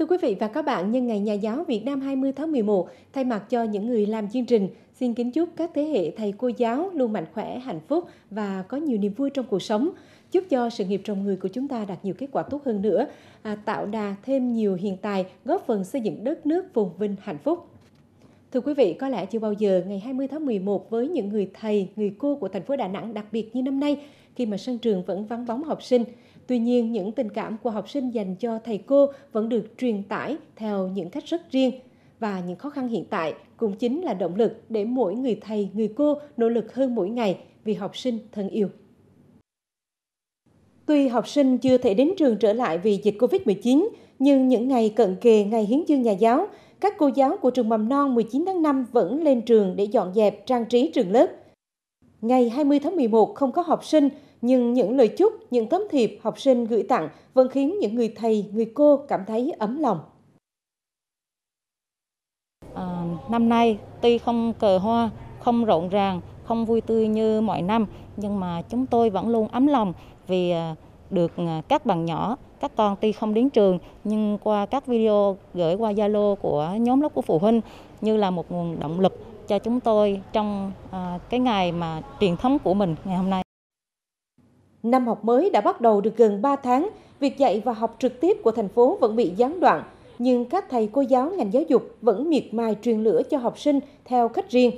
Thưa quý vị và các bạn, nhân ngày Nhà giáo Việt Nam 20 tháng 11, thay mặt cho những người làm chương trình, xin kính chúc các thế hệ thầy cô giáo luôn mạnh khỏe, hạnh phúc và có nhiều niềm vui trong cuộc sống. Chúc cho sự nghiệp trồng người của chúng ta đạt nhiều kết quả tốt hơn nữa, à, tạo đà thêm nhiều hiện tài, góp phần xây dựng đất nước phồn vinh hạnh phúc. Thưa quý vị, có lẽ chưa bao giờ ngày 20 tháng 11 với những người thầy, người cô của thành phố Đà Nẵng đặc biệt như năm nay, khi mà sân trường vẫn vắng bóng học sinh. Tuy nhiên, những tình cảm của học sinh dành cho thầy cô vẫn được truyền tải theo những cách rất riêng. Và những khó khăn hiện tại cũng chính là động lực để mỗi người thầy, người cô nỗ lực hơn mỗi ngày vì học sinh thân yêu. Tuy học sinh chưa thể đến trường trở lại vì dịch Covid-19, nhưng những ngày cận kề ngày hiến dương nhà giáo, các cô giáo của trường mầm non 19 tháng 5 vẫn lên trường để dọn dẹp trang trí trường lớp. Ngày 20 tháng 11 không có học sinh, nhưng những lời chúc, những tấm thiệp học sinh gửi tặng vẫn khiến những người thầy, người cô cảm thấy ấm lòng. À, năm nay tuy không cờ hoa, không rộn ràng, không vui tươi như mọi năm, nhưng mà chúng tôi vẫn luôn ấm lòng vì à, được à, các bạn nhỏ, các con tuy không đến trường nhưng qua các video gửi qua Zalo của nhóm lớp của phụ huynh như là một nguồn động lực cho chúng tôi trong à, cái ngày mà truyền thống của mình ngày hôm nay. Năm học mới đã bắt đầu được gần 3 tháng, việc dạy và học trực tiếp của thành phố vẫn bị gián đoạn, nhưng các thầy cô giáo ngành giáo dục vẫn miệt mài truyền lửa cho học sinh theo cách riêng.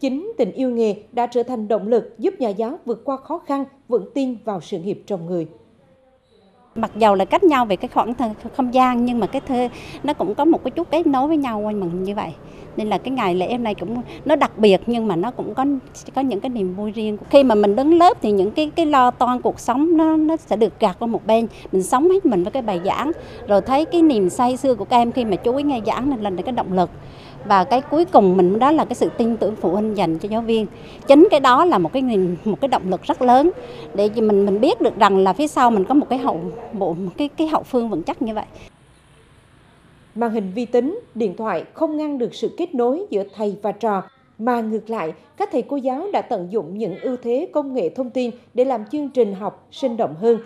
Chính tình yêu nghề đã trở thành động lực giúp nhà giáo vượt qua khó khăn, vững tin vào sự nghiệp trồng người mặc dầu là cách nhau về cái khoảng không gian, nhưng mà cái thơ nó cũng có một cái chút kết nối với nhau quanh mình như vậy. Nên là cái ngày lễ hôm nay cũng, nó đặc biệt nhưng mà nó cũng có có những cái niềm vui riêng. Khi mà mình đứng lớp thì những cái cái lo toan cuộc sống nó nó sẽ được gạt qua một bên. Mình sống hết mình với cái bài giảng, rồi thấy cái niềm say sưa của các em khi mà chú ý nghe giảng nên là cái động lực và cái cuối cùng mình đó là cái sự tin tưởng phụ huynh dành cho giáo viên. Chính cái đó là một cái một cái động lực rất lớn để mình mình biết được rằng là phía sau mình có một cái hậu, bộ, một cái cái hậu phương vững chắc như vậy. Màn hình vi tính, điện thoại không ngăn được sự kết nối giữa thầy và trò. Mà ngược lại, các thầy cô giáo đã tận dụng những ưu thế công nghệ thông tin để làm chương trình học sinh động hơn.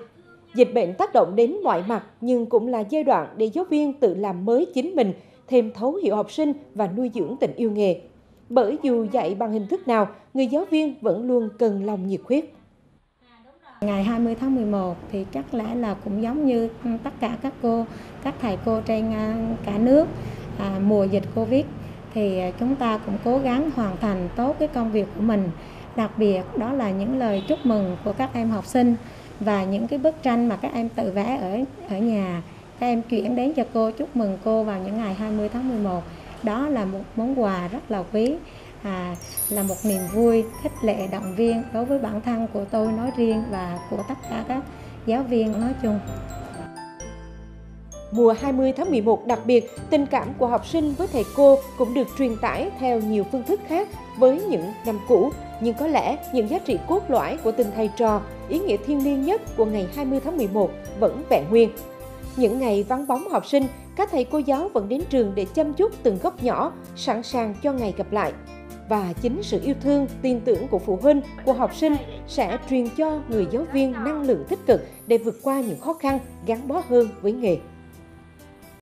Dịch bệnh tác động đến mọi mặt nhưng cũng là giai đoạn để giáo viên tự làm mới chính mình thêm thấu hiểu học sinh và nuôi dưỡng tình yêu nghề. Bởi dù dạy bằng hình thức nào, người giáo viên vẫn luôn cần lòng nhiệt huyết. Ngày 20 tháng 11 thì chắc lẽ là cũng giống như tất cả các cô, các thầy cô trên à, cả nước à, mùa dịch Covid thì chúng ta cũng cố gắng hoàn thành tốt cái công việc của mình. Đặc biệt đó là những lời chúc mừng của các em học sinh và những cái bức tranh mà các em tự vẽ ở ở nhà các em chuyển đến cho cô chúc mừng cô vào những ngày 20 tháng 11 đó là một món quà rất là quý à, là một niềm vui khích lệ động viên đối với bản thân của tôi nói riêng và của tất cả các giáo viên nói chung Mùa 20 tháng 11 đặc biệt, tình cảm của học sinh với thầy cô cũng được truyền tải theo nhiều phương thức khác với những năm cũ. Nhưng có lẽ những giá trị cốt lõi của tình thầy trò, ý nghĩa thiêng liêng nhất của ngày 20 tháng 11 vẫn vẹn nguyên. Những ngày vắng bóng học sinh, các thầy cô giáo vẫn đến trường để chăm chút từng góc nhỏ, sẵn sàng cho ngày gặp lại. Và chính sự yêu thương, tin tưởng của phụ huynh, của học sinh sẽ truyền cho người giáo viên năng lượng tích cực để vượt qua những khó khăn, gắn bó hơn với nghề.